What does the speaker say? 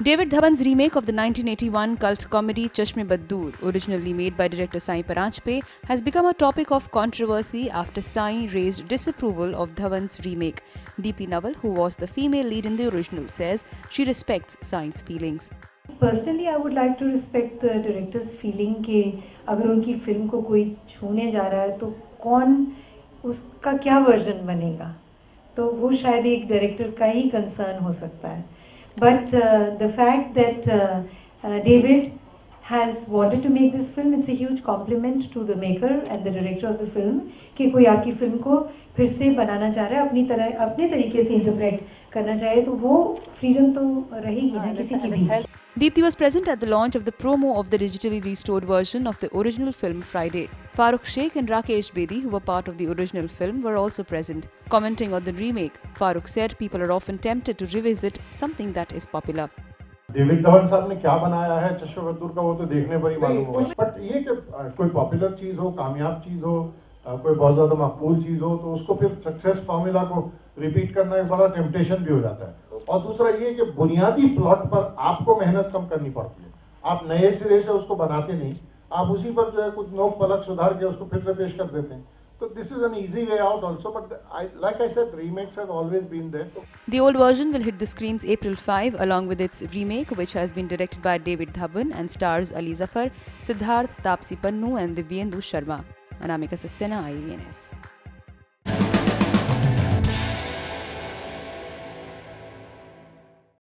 David Dhawan's remake of the 1981 cult comedy Chashme Buddoor, originally made by director Sai Paranjpye, has become a topic of controversy after Sai raised disapproval of Dhawan's remake. Deepti Naval, who was the female lead in the original, says she respects Sai's feelings. Personally, I would like to respect the director's feeling. के अगर उनकी film को कोई छूने जा रहा है तो कौन उसका क्या वर्जन बनेगा तो वो शायद एक डायरेक्टर का ही कंसर्न हो सकता है but uh, the fact that uh, uh, David has wanted to make this film. It's a huge compliment to the maker and the director of the film कि कोई आपकी फिल्म को फिर से बनाना चाह रहा है अपनी तरह अपने तरीके से इंटरप्रेट करना चाहे तो वो फ्रीडम तो रहेगी ना किसी की भी Deepti was present at the launch of the promo of the digitally restored version of the original film Friday. Farooque Sheikh and Rakesh Bedi, who were part of the original film, were also present. Commenting on the remake, Farooque said people are often tempted to revisit something that is popular. David Dhawan साहब ने क्या बनाया है? चश्मे बद्दूर का वो तो देखने पर ही मालूम होगा। बट ये कि कोई पॉपुलर चीज़ हो कामयाब चीज़ हो कोई बहुत ज़्यादा मकबूल चीज़ हो तो उसको फिर सक्सेस फॉर्मूला को रिपीट करना एक बड़ा टेम्पटेशन भी हो जाता है। और दूसरा ये कि बुनियादी प्लॉट पर आपको मेहनत कम करनी पड़ती है। आप नए सिरे से उसको बनाते नहीं आप उसी पर जो है कुछ नोक पलक सुधार के उसको फिर से पेश कर देते हैं। So this is an easy way out also, but the, I, like I said, remakes have always been there. The old version will hit the screens April 5 along with its remake which has been directed by David Dhawan and stars Ali Zafar, Siddharth Taapsee Pannu and Divyendu Sharma. Anamika Saxena, IANS.